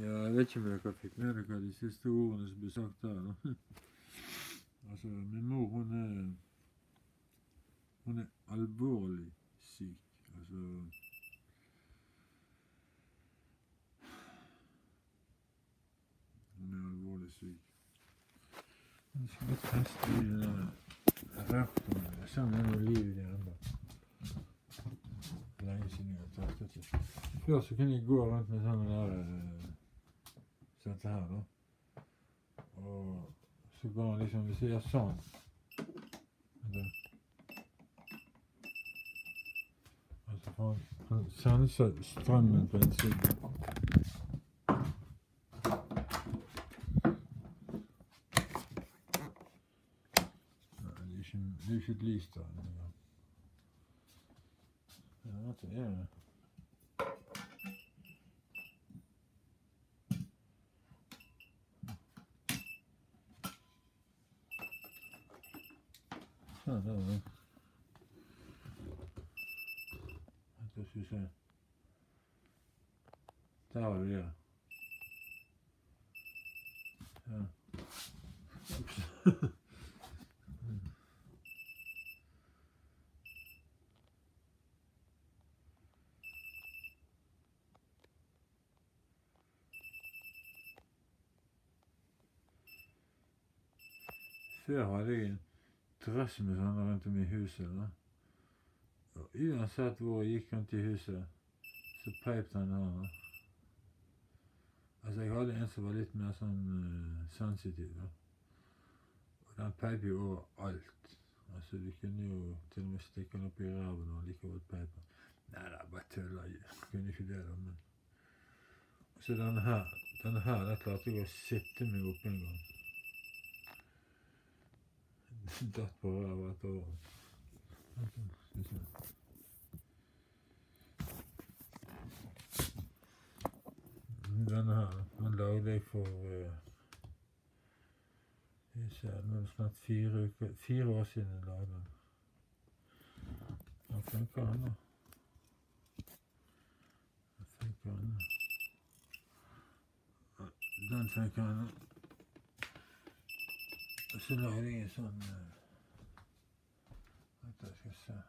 Ja, jeg vet ikke om dere fikk med dere de siste ordene som ble sagt der. altså, min mor, hun er Hun er alvorlig syk. Altså Hun er alvorlig syk. Hun skal litt feste i det der. Jeg ser er noe liv i det ennå. Lenge siden jeg har testet det. Før så kunne jeg gå rundt med sånne der eh, Sånn dette her, da. Og så han liksom Hvis jeg gjør sånn. Altså han, han senser strømmen på en side. det er ikke, et lys der. Ja, det er det. Sånn, der er det. Vent, da skal vi se. Der har du det. Ja. Før hadde jeg en dress med sånne rundt om i huset. da. Og uansett hvor jeg gikk rundt i huset, så peip den her. da. Altså, jeg hadde en som var litt mer sånn uh, sensitiv, da. Og den peip jo overalt. Altså, du kunne jo til og med stikke den opp i ræven og likevel peipe. Nei, det er bare tull. Jeg kunne ikke det, da, men Så denne her, denne her, der klarte jeg å sitte meg opp en gang. Datt på ræva etter året. Denne her, den lagde jeg for uh, Nå er snart fire, uker, fire år siden jeg lagde den. Hva tenker han, da? Den tenker han, da? Den funker han, Og så lagde jeg en sånn uh, Vent, jeg skal se.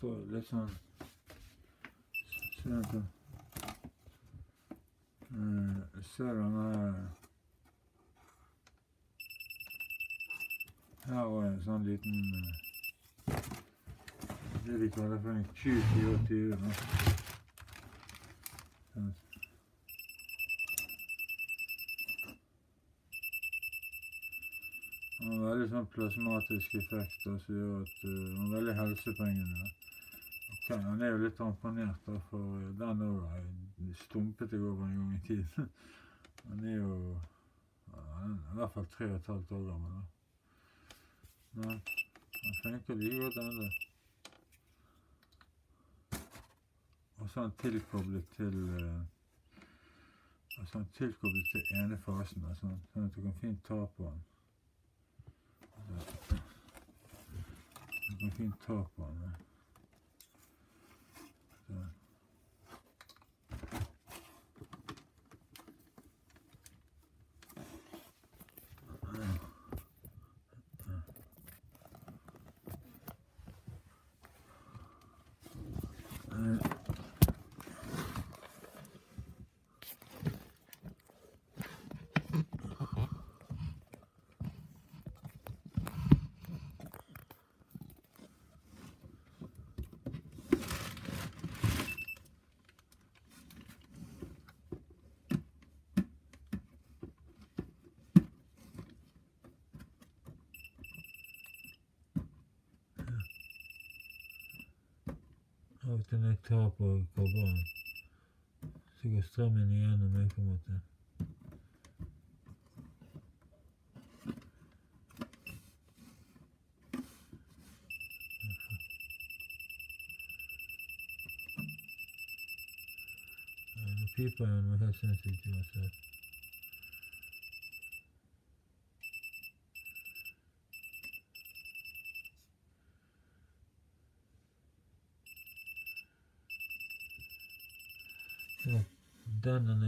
Står litt sånn Ser du uh, Ser du den Her var en sånn liten eh, Det de kaller for en Q24. da. Sånn. Har veldig sånn plasmatisk effekt som gjør at uh, veldig veldig helsebringende. Ok, Han er jo litt ramponert, for uh, den òg stumpet jeg over en gang i tiden. han er jo han er i hvert fall tre og et halvt år gammel. da. Men han funker like godt ennå. Og så er han tilkoblet til Altså han tilkoblet til ene fasen, altså, sånn at du kan fint ta på han. Du kan fint ta på han. Ja. Av og til når jeg tar på kobberen, så går strømmen igjennom meg på en måte. Ja, Nå piper jeg noe helt sinnssykt uansett.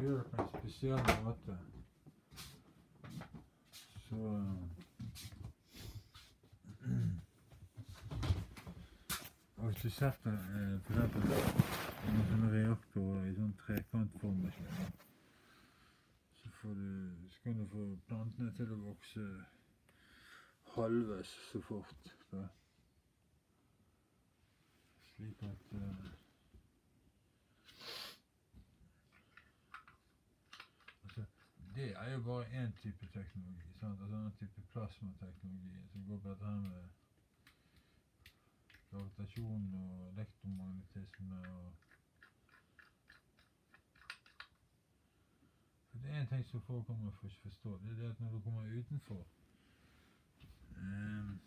du gjør det på en spesiell måte, så Og hvis du setter eh, for eksempel en sånn reaktor i sånn trekantformasjon, så får du, så kan du få plantene til å vokse halvveis så fort. Da. Slik at eh, altså, Det er jo bare én type teknologi. Sant? Altså en type plasmateknologi som går på dette her med gravitasjon og elektromagnetisme og For Det er en ting som folk kommer til å forstå. Det er det at når du kommer utenfor um,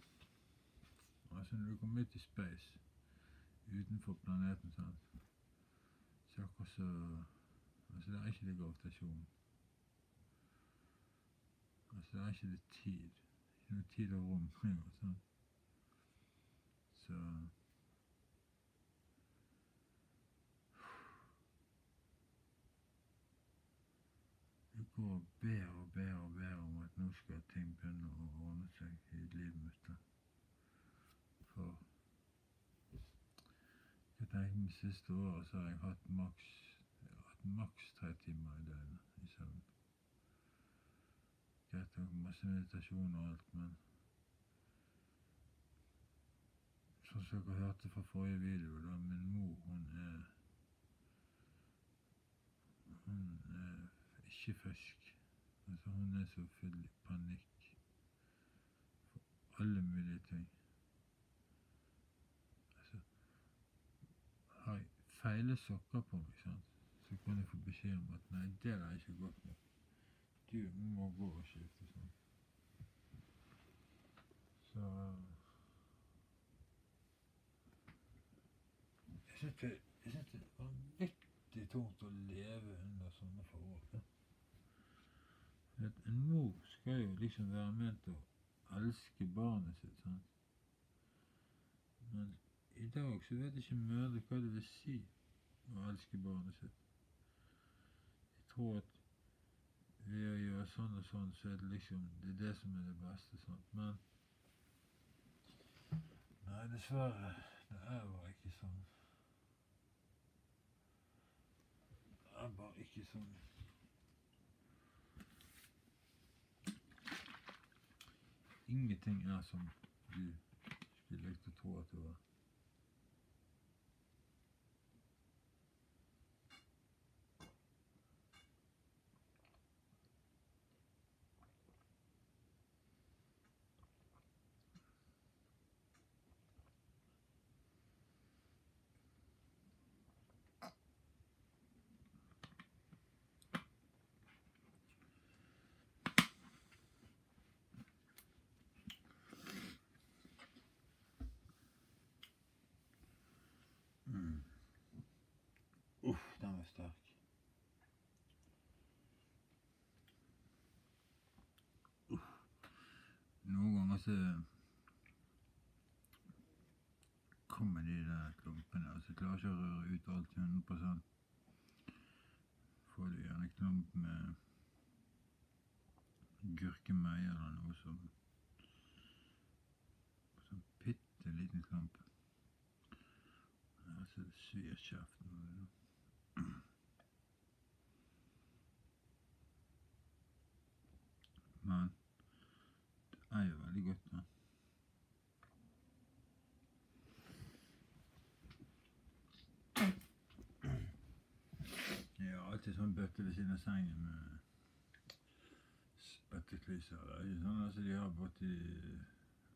Altså når du kommer ut i space, utenfor planeten, sant så akkurat så Altså det er ikke det gravitasjon. Altså det er ikke det tid. Ikke noe tid og rom engang. Sånn. Så Det går ber og ber og ber om at nå skal ting begynne å ordne seg i livet mitt. For jeg tenker de siste året så har jeg hatt maks hatt maks tre timer i døgnet i søvn. Greit nok masse meditasjon og alt, men Sånn som dere hørte fra forrige video, da, min mor, hun er Hun er ikke frisk. Altså, hun er så full i panikk for alle mulige ting. Altså Har jeg feile sokker på meg, sant, så kan jeg få beskjed om at nei, det er ikke godt nok. Du må skifte sånn. Så Jeg syns det, jeg synes det er vanvittig tungt å leve under sånne forhold. En mor skal jo liksom være ment å elske barnet sitt. sant? Men i dag så vet ikke mødre hva det vil si å elske barnet sitt. Jeg tror at ved å gjøre sånn og sånn, så er det liksom det er det som er det beste. Sånt. Men Nei, dessverre. Det er bare ikke sånn. Det er bare ikke sånn. Ingenting er som du skulle likt å tro at det var. Uff, den var sterk. Uff. Noen ganger så kommer de der klumpene. og så klarer ikke å røre ut alt 100% Får du gjerne klump med gurkemeie eller noe som Sånn bitte liten klump. Altså, det svir kjeften. Men det er jo veldig godt, Ja. Jeg har alltid sånn bøtte ved siden av sengen med spetteklyser. Det er ikke sånn altså de har borti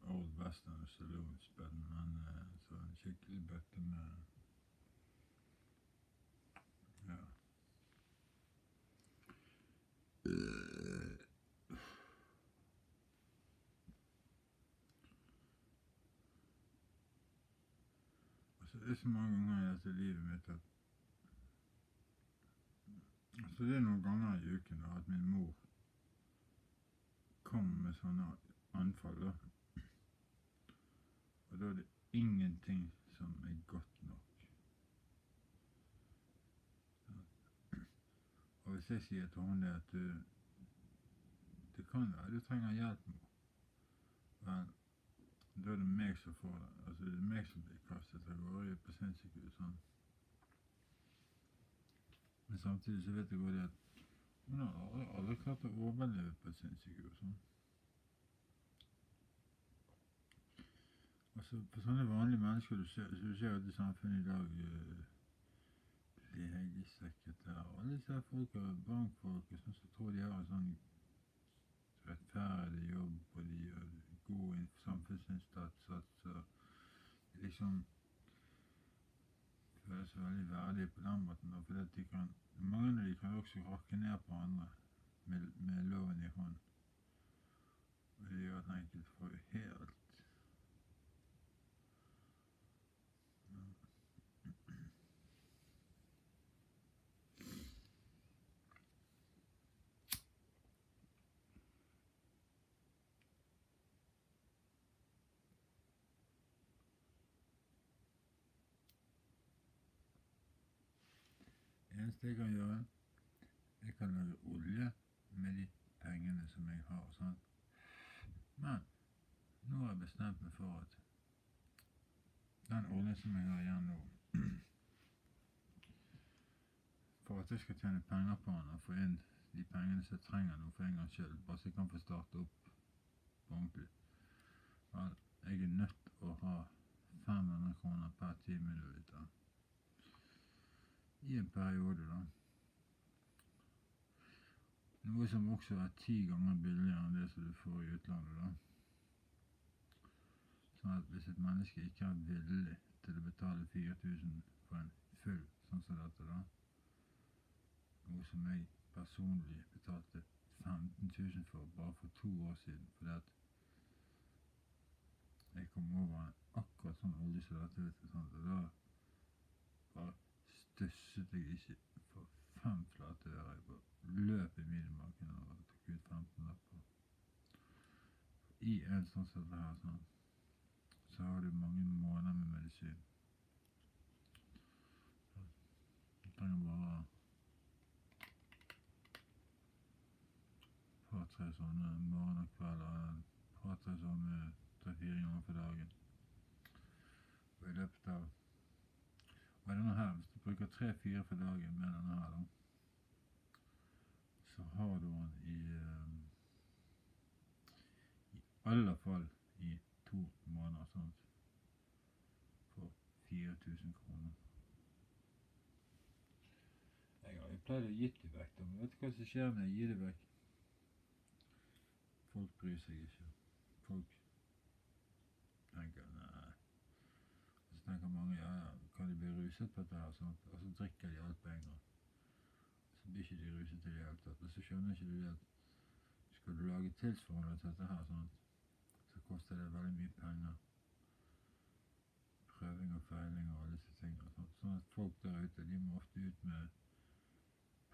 Old Western Saloon-spenn, men så en skikkelig bøtte med det er så mange ganger i dette livet mitt at Så det er noen ganger i uken da, at min mor kommer med sånne anfall, da. Og da er det ingenting som er godt nok. Og hvis jeg sier til henne at du Det kan være du trenger hjelp, mor. Da er det meg som får det. Altså, det er meg som blir kastet av gårde på sinnssykehus. Sånn. Men samtidig så vet jeg godt at hun har aldri, aldri klart å overleve på et sinnssykehus. Sånn. Altså, for sånne vanlige mennesker du ser, så du ser at i samfunnet i dag uh, legesekretær og alle disse folka, bankfolk og sånn, så tror de har en sånn rettferdig jobb, og de gjør god samfunnsinnsats og liksom føle seg veldig verdige på den måten. Da, fordi de kan, mange av de kan også rakke ned på andre med, med loven i hånd. Og det gjør at enkelte får helt eneste jeg kan gjøre, jeg kan lage olje med de pengene som jeg har. Sant? Men nå har jeg bestemt meg for at den oljen som jeg har igjen nå For at jeg skal tjene penger på den og få inn de pengene som jeg trenger nå for en gangs skyld, bare så jeg kan få starte opp på ordentlig jeg er nødt til å ha 500 kroner per 10 milliliter i en periode, da. Noe som også er ti ganger billigere enn det som du får i utlandet. da. Sånn at hvis et menneske ikke er villig til å betale 4000 for en full sånn som dette, da, noe som jeg personlig betalte 15 000 for bare for to år siden, fordi at jeg kom over akkurat sånn olje som dette, sånn, og da bare stusset jeg ikke for fem flate øre. Jeg bare løp i minimarken og tok ut 15 lapper. I en sånn som det her, sånn, så har du mange måneder med medisin. Du trenger bare et par-tre sånne morgen og kveld, og et par-tre sånne tre-fire ganger for dagen. Og i løpet av og denne her, bruker tre-fire for dagen med denne her, da, så har du den i um, i alle fall i to måneder, sant, for 4000 kroner. Jeg har jo pleid å gi det vekk, da, men vet du hva som skjer når jeg gir det vekk? Folk bryr seg ikke. Folk tenker nei. Og så tenker mange ja, ja, kan de bli ruset på dette her, sant? og så drikker de alt på en gang. Så blir ikke de ruset i det hele tatt. Og så skjønner ikke det at skal du lage tilsvarende til dette her, sant? så koster det veldig mye penger. Prøving og feiling og alle disse tingene. Sant? Sånn at folk der ute de må ofte ut med et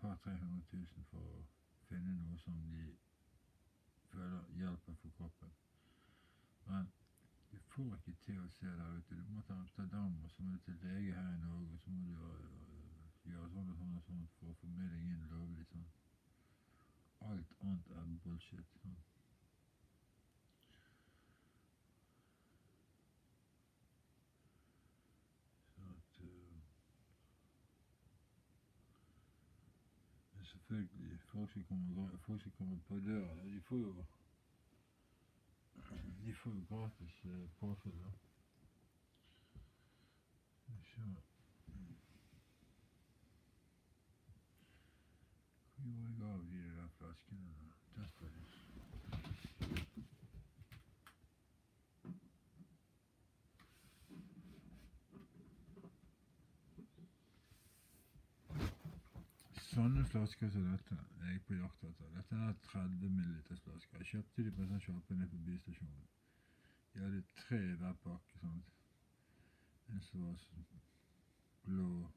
par-300 000 for å finne noe som de føler hjelper for kroppen. Men du får ikke til å se der ute. Du må til Amsterdam, og så må du til lege her i Norge, og så må du uh, gjøre sånn og sånn og sånn for å få med deg inn lovlig. sånn. Alt annet er bullshit. sånn. Så Men selvfølgelig, folk som kommer, kommer på døra, de får jo de får jo gratis eh, påfyll, da. Så Hvor gjorde jeg av de der flaskene? da? Der Sånne flasker som dette er jeg på jakt etter. Dette er 30 milliliters flasker. Jeg kjøpte de på sånn sjappe nede på bystasjonen. De hadde tre i hver pakke. sant? En som var blå,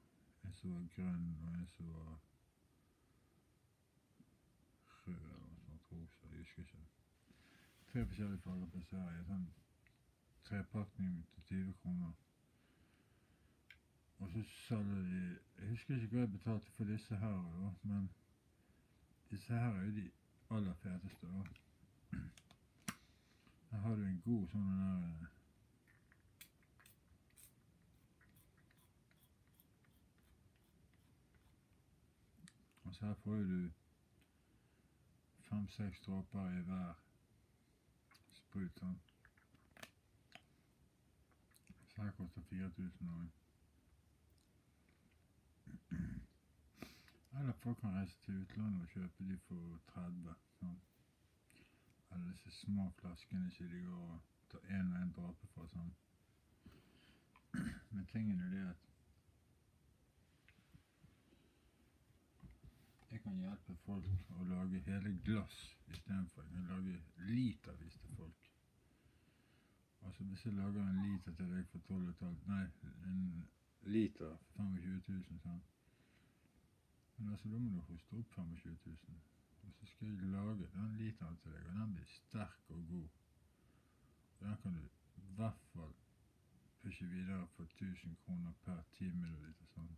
en som var grønn, og en som var rød eller noe sånt, rosa, jeg husker ikke. Tre forskjellige farger på en sånn trepakning til 20 kroner. Og så selger de Jeg husker ikke hva jeg betalte for disse her, men disse her er jo de aller feteste. da. Her har du en god sånn der eh, så her får du fem-seks dråper i hver sprut. sånn. Så her koster 4000 òg. Eller folk kan reise til utlandet og kjøpe de for 30. Sånn. Eller disse små flaskene som de går og tar én og én dråpe fra. Sånn. Men tingen er det at jeg kan hjelpe folk å lage hele glass istedenfor. Jeg kan lage litervis til folk. Altså hvis jeg lager en liter til deg for 12,5 Nei, en liter for 25 000, sånn. Men altså, da må du hoste opp 25 000. Og så skal jeg lage den literen til deg, og den blir sterk og god. Og den kan du i hvert fall pushe videre for 1000 kroner per 10 ml. Sånn.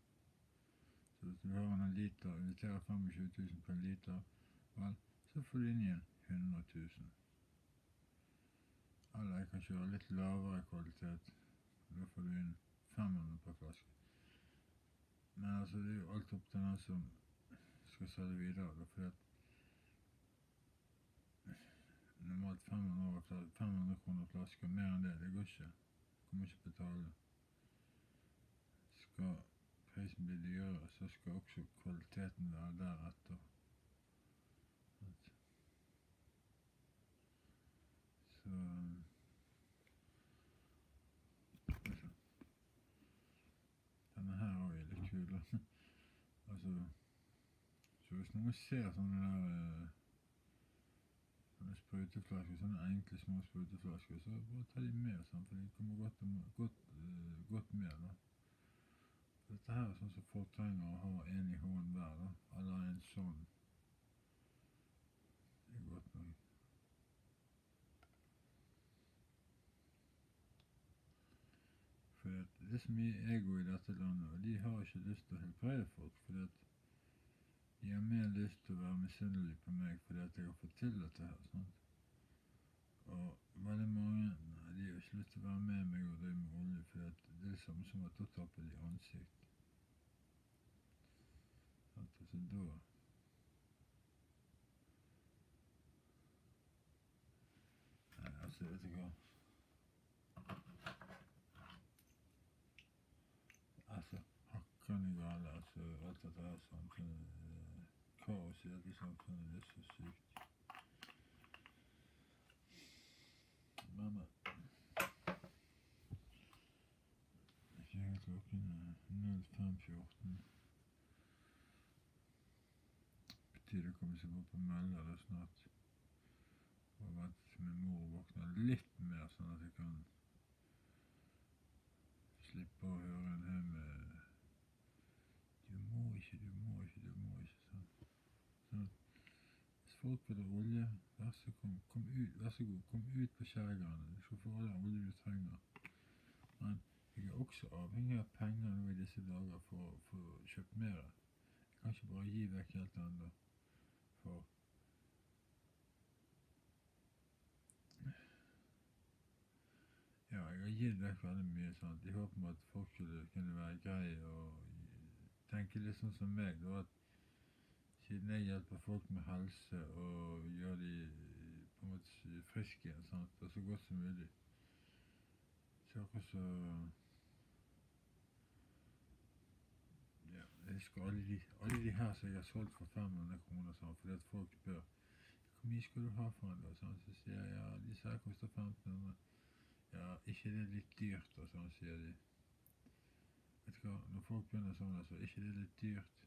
Så hvis du har en liter, inviterer 25 000 på en liter, vel, så får du inn igjen 100 000. Eller jeg kan kjøre litt lavere kvalitet. Da får du inn 500 per flaske. Men altså, det er jo alt opp til den som skal selge videre. Fordi at normalt 500, over 500 kroner flaske, mer enn det, det går ikke. Kommer ikke betale. Skal prisen bli dyrere, så skal også kvaliteten være deretter. Så altså, Denne her òg er litt kul. da. Altså Så hvis noen ser sånne der eh, sånne sprøyteflasker, sånne enkle små sprøyteflasker, så bare ta de med, sånn, for de kommer godt, godt, eh, godt med. da. Dette her er sånn som folk trenger å ha en i hånden hver, da. Eller en sånn. Det er godt nok. For at det er så mye ego i dette landet, og de har ikke lyst til å helbrede folk. fordi at de har mer lyst til å være misunnelige på meg fordi at jeg har fått til dette her. sant? Og veldig mange nei, de har ikke lyst til å være med meg og drive med olje, fordi det er det samme som at da taper de ansikt. At, Altså da Nei, altså, vet du hva. Altså, hakkande gale. Altså, alt dette her samfunnet eh, Kaos i dette samfunnet, det er så sykt. Mamma. Ikke klokken er 05.14. På tide å komme seg bort på mølla da snart. Og vente til min mor våkner litt mer, sånn at jeg kan slippe å høre en haug med Du må ikke, du må ikke, du må ikke. Sånn. sånn. Hvis folk vil ha olje, vær så kom, kom ut, vær så god, kom ut på skjærgården. Du skal få all den olje du trenger. Men jeg er også avhengig av penger nå i disse dager for å få kjøpt mer. Jeg kan ikke bare gi vekk helt ennå. For Ja, jeg har gitt vekk veldig mye sånt. I håp om at folk skulle kunne være greie og tenke litt sånn som meg. da, at Siden jeg hjelper folk med helse og gjør de på en måte friske sant, og så godt som mulig Så akkurat så Ja, jeg husker alle de, alle de her som jeg har solgt for 500 kroner, sånn, fordi at folk spør hvor mye skal du ha for den? Sånn, så sier jeg ja, disse her koster 1500. Ja, ikke det er litt dyrt, og sånn, sier de. Vet du hva, når folk begynner sånn, altså, ikke det er litt dyrt,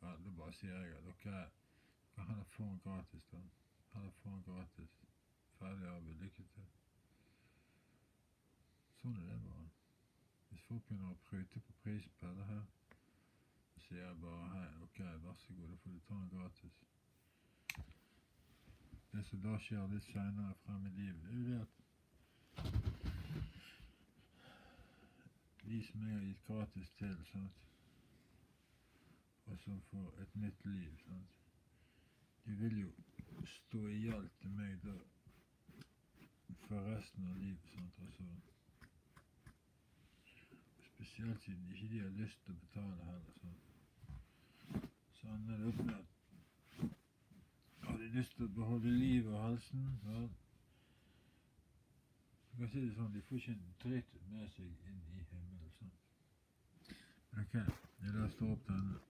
ja, da bare sier jeg at dere kan heller få den gratis, da. Heller få den gratis. Ferdig arbeid, lykke til. Sånn er det bare. Hvis folk begynner å prute på prisen på dette her, så sier jeg bare hei, ok, vær så god, da får du ta den gratis. Det som da skjer litt seinere frem i livet, det er jo det at de som jeg har gitt gratis til, sant, og som får et nytt liv, sant, de vil jo stå i gjeld til meg da for resten av livet. sant, altså Spesielt siden ikke de har lyst til å betale heller. sånn. Så ender det opp med at har de lyst til å beholde livet og helsen, så Du kan si det sånn, de får ikke en dritt med seg inn i himmelen. Sant? Men ok, jeg løser opp denne.